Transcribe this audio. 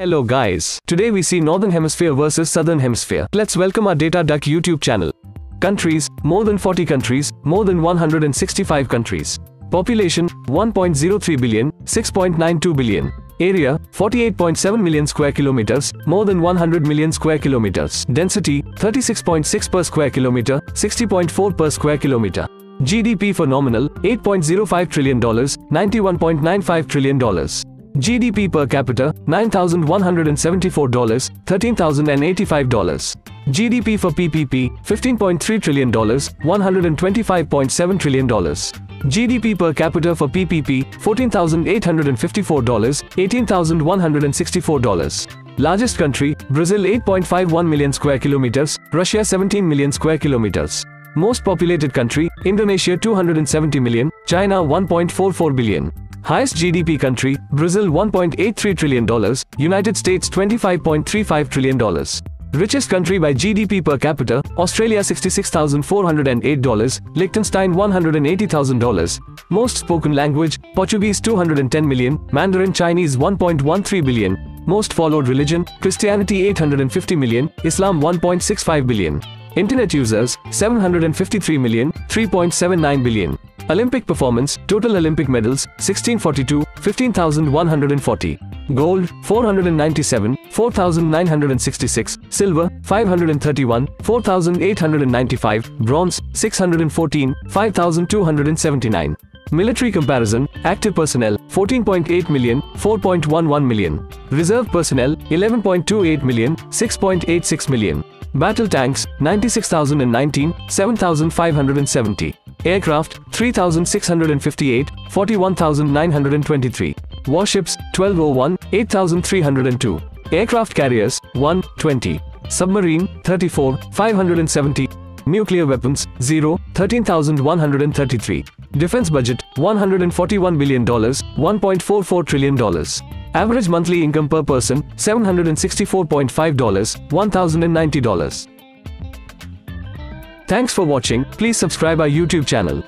Hello guys. Today we see Northern Hemisphere versus Southern Hemisphere. Let's welcome our Data Duck YouTube channel. Countries, more than 40 countries, more than 165 countries. Population, 1.03 billion, 6.92 billion. Area, 48.7 million square kilometers, more than 100 million square kilometers. Density, 36.6 per square kilometer, 60.4 per square kilometer. GDP for nominal, $8.05 trillion, $91.95 trillion. GDP per capita, $9,174, $13,085. GDP for PPP, $15.3 trillion, $125.7 trillion. GDP per capita for PPP, $14,854, $18,164. Largest country, Brazil 8.51 million square kilometers, Russia 17 million square kilometers. Most populated country, Indonesia 270 million, China 1.44 billion. Highest GDP country, Brazil $1.83 trillion, United States $25.35 trillion. Richest country by GDP per capita, Australia $66,408, Liechtenstein $180,000. Most spoken language, Portuguese 210 million, Mandarin Chinese 1.13 billion. Most followed religion, Christianity 850 million, Islam 1.65 billion. Internet users, 753 million, 3.79 billion. Olympic performance, total Olympic medals, 1642, 15,140. Gold, 497, 4,966. Silver, 531, 4,895. Bronze, 614, 5,279. Military comparison, active personnel, 14.8 million, 4.11 million. Reserve personnel, 11.28 million, 6.86 million. Battle tanks, 96,019, 7,570. Aircraft, 3,658, 41,923. Warships, 1201, 8,302. Aircraft carriers, 1, 20. Submarine, 34, 570. Nuclear weapons, 0, 13,133. Defense budget, $141 billion, $1.44 trillion. Average monthly income per person, $764.5, $1,090. Thanks for watching, please subscribe our YouTube channel.